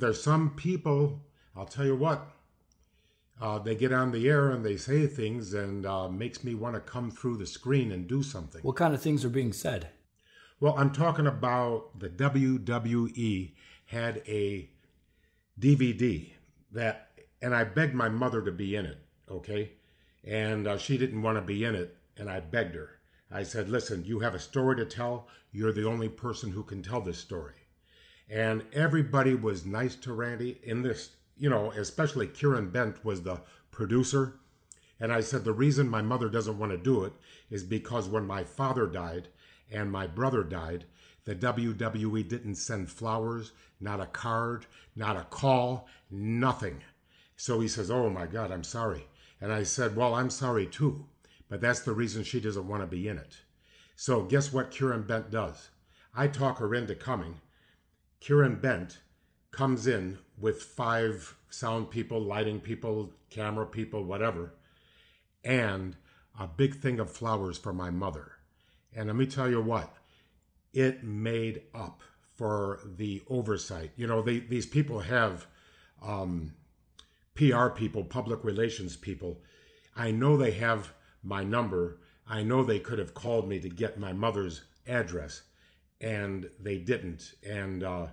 There's some people, I'll tell you what, uh, they get on the air and they say things and uh, makes me want to come through the screen and do something. What kind of things are being said? Well, I'm talking about the WWE had a DVD that, and I begged my mother to be in it, okay? And uh, she didn't want to be in it, and I begged her. I said, listen, you have a story to tell. You're the only person who can tell this story. And everybody was nice to Randy in this, you know, especially Kieran Bent was the producer. And I said, the reason my mother doesn't want to do it is because when my father died and my brother died, the WWE didn't send flowers, not a card, not a call, nothing. So he says, Oh my God, I'm sorry. And I said, Well, I'm sorry too. But that's the reason she doesn't want to be in it. So guess what Kieran Bent does? I talk her into coming. Kieran Bent comes in with five sound people, lighting people, camera people, whatever, and a big thing of flowers for my mother. And let me tell you what, it made up for the oversight. You know, they, these people have um, PR people, public relations people. I know they have my number. I know they could have called me to get my mother's address, and they didn't. And uh,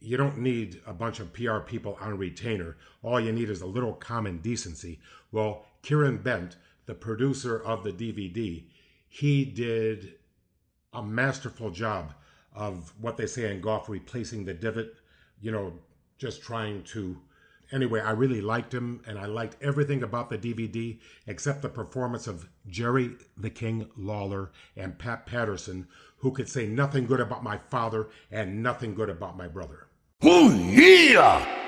you don't need a bunch of PR people on retainer. All you need is a little common decency. Well, Kieran Bent, the producer of the DVD, he did a masterful job of what they say in golf, replacing the divot, you know, just trying to. Anyway, I really liked him and I liked everything about the DVD except the performance of Jerry the King Lawler and Pat Patterson, who could say nothing good about my father and nothing good about my brother. Oh, yeah!